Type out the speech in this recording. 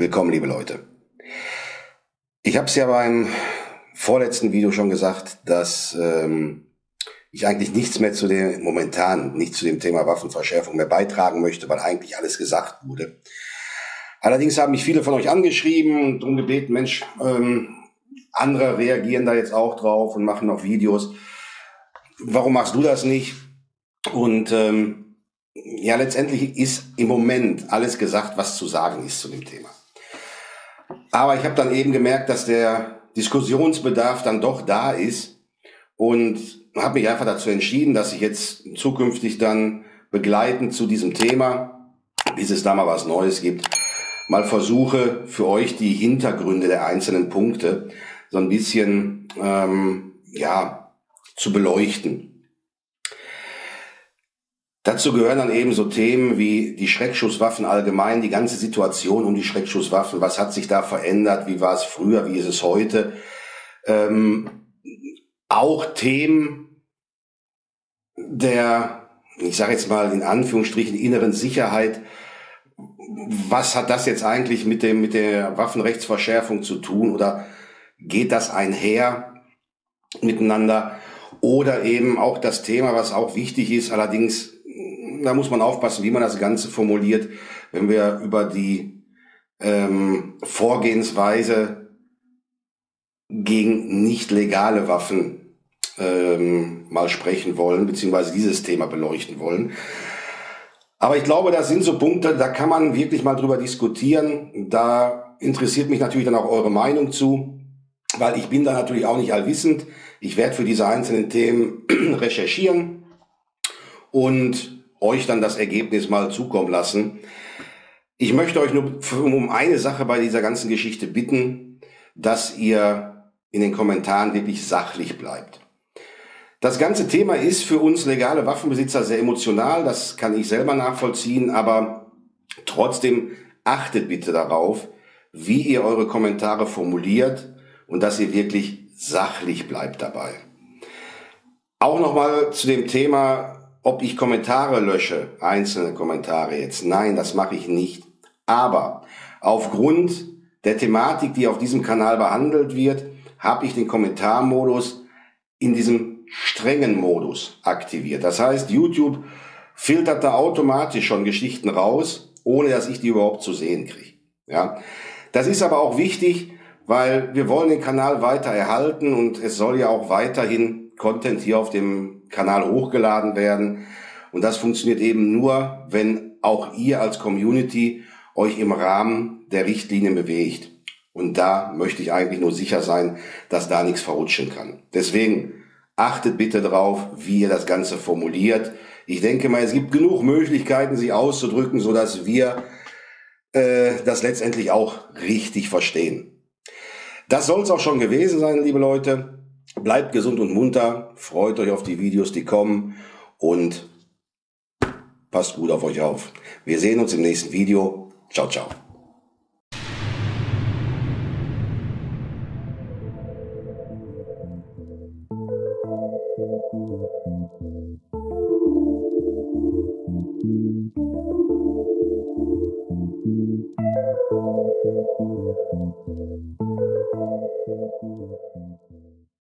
Willkommen, liebe Leute. Ich habe es ja beim vorletzten Video schon gesagt, dass ähm, ich eigentlich nichts mehr zu dem, momentan nicht zu dem Thema Waffenverschärfung mehr beitragen möchte, weil eigentlich alles gesagt wurde. Allerdings haben mich viele von euch angeschrieben und darum gebeten, Mensch, ähm, andere reagieren da jetzt auch drauf und machen noch Videos. Warum machst du das nicht? Und ähm, ja, letztendlich ist im Moment alles gesagt, was zu sagen ist zu dem Thema. Aber ich habe dann eben gemerkt, dass der Diskussionsbedarf dann doch da ist und habe mich einfach dazu entschieden, dass ich jetzt zukünftig dann begleitend zu diesem Thema, bis es da mal was Neues gibt, mal versuche für euch die Hintergründe der einzelnen Punkte so ein bisschen ähm, ja zu beleuchten. Dazu gehören dann eben so Themen wie die Schreckschusswaffen allgemein, die ganze Situation um die Schreckschusswaffen. Was hat sich da verändert? Wie war es früher? Wie ist es heute? Ähm, auch Themen der, ich sage jetzt mal in Anführungsstrichen, inneren Sicherheit. Was hat das jetzt eigentlich mit dem mit der Waffenrechtsverschärfung zu tun? Oder geht das einher miteinander? Oder eben auch das Thema, was auch wichtig ist, allerdings da muss man aufpassen, wie man das Ganze formuliert, wenn wir über die ähm, Vorgehensweise gegen nicht legale Waffen ähm, mal sprechen wollen, beziehungsweise dieses Thema beleuchten wollen. Aber ich glaube, das sind so Punkte, da kann man wirklich mal drüber diskutieren. Da interessiert mich natürlich dann auch eure Meinung zu, weil ich bin da natürlich auch nicht allwissend. Ich werde für diese einzelnen Themen recherchieren und euch dann das Ergebnis mal zukommen lassen. Ich möchte euch nur um eine Sache bei dieser ganzen Geschichte bitten, dass ihr in den Kommentaren wirklich sachlich bleibt. Das ganze Thema ist für uns legale Waffenbesitzer sehr emotional, das kann ich selber nachvollziehen, aber trotzdem achtet bitte darauf, wie ihr eure Kommentare formuliert und dass ihr wirklich sachlich bleibt dabei. Auch nochmal zu dem Thema ob ich Kommentare lösche, einzelne Kommentare jetzt, nein, das mache ich nicht. Aber aufgrund der Thematik, die auf diesem Kanal behandelt wird, habe ich den Kommentarmodus in diesem strengen Modus aktiviert. Das heißt, YouTube filtert da automatisch schon Geschichten raus, ohne dass ich die überhaupt zu sehen kriege. Ja, das ist aber auch wichtig, weil wir wollen den Kanal weiter erhalten und es soll ja auch weiterhin Content hier auf dem Kanal hochgeladen werden. Und das funktioniert eben nur, wenn auch ihr als Community euch im Rahmen der Richtlinien bewegt. Und da möchte ich eigentlich nur sicher sein, dass da nichts verrutschen kann. Deswegen achtet bitte drauf, wie ihr das Ganze formuliert. Ich denke mal, es gibt genug Möglichkeiten, sich auszudrücken, so dass wir äh, das letztendlich auch richtig verstehen. Das soll es auch schon gewesen sein, liebe Leute. Bleibt gesund und munter, freut euch auf die Videos, die kommen und passt gut auf euch auf. Wir sehen uns im nächsten Video. Ciao, ciao.